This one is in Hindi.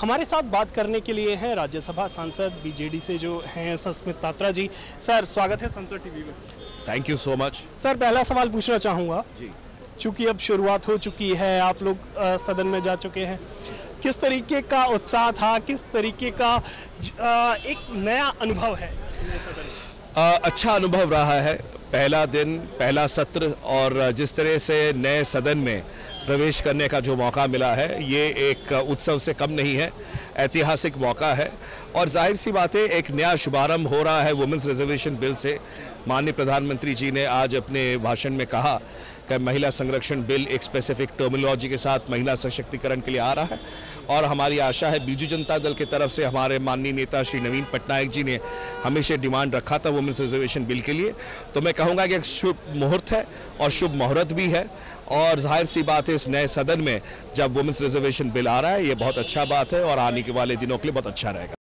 हमारे साथ बात करने के लिए हैं राज्यसभा सांसद बीजेडी से जो हैं सस्मित पात्रा जी। सर स्वागत है संसद टीवी में। Thank you so much sir पहला सवाल पूछना चाहूँगा। जी। चूँकि अब शुरुआत हो चुकी है आप लोग अ, सदन में जा चुके हैं। किस तरीके का उत्साह था किस तरीके का अ, एक नया अनुभव है? में? अच्छा अनुभव रहा है। पहला दिन, पहला सत्र और जिस तरह से नए सदन में प्रवेश करने का जो मौका मिला है, ये एक उत्सव से कम नहीं है, ऐतिहासिक मौका है। और ज़ाहिर सी बातें एक नया शुभारंभ हो रहा है वुमेंस रिजर्वेशन बिल से। माननीय प्रधानमंत्री जी ने आज अपने भाषण में कहा कि महिला संरक्षण बिल एक स्पेसिफिक टर्मिनोलॉजी के साथ महिला सशक्तिकरण के लिए आ रहा है। और हमारी आशा है बीजू जनता दल की तरफ़ से हमारे माननीय नेता श्री नवीन पटनायक जी ने हमेशा डिमांड रखा था वुमेंस रिजर्वेशन बिल के लिए। तो मैं कहूँगा कि एक शुभ मुहूर्त है और शुभ मुहूर्त भी है। और ज़ाहिर सी बात है, इस नए सदन में जब वुमेंस रिजर्वेशन बिल आ रहा है, ये बहुत अच्छा बात है और आने के वाले दिनों के लिए बहुत अच्छा रहेगा।